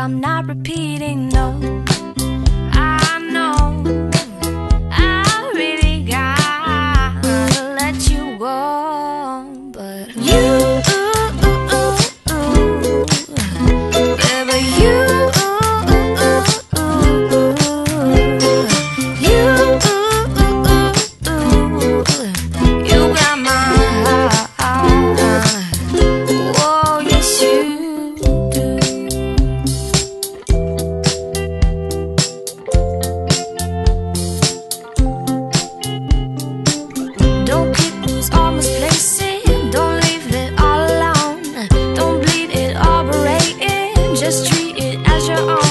I'm not repeating, no. pleasure on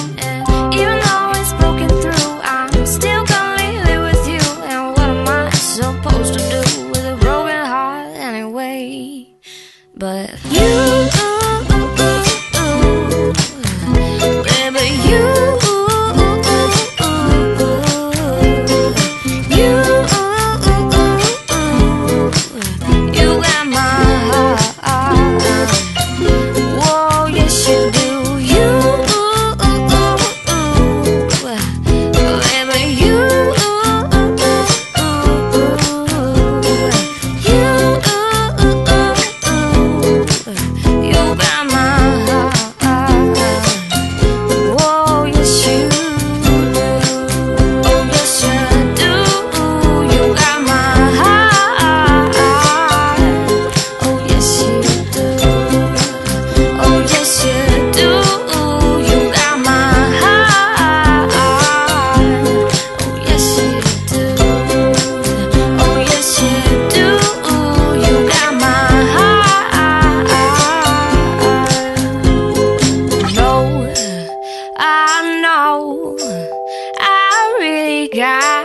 about my Yeah.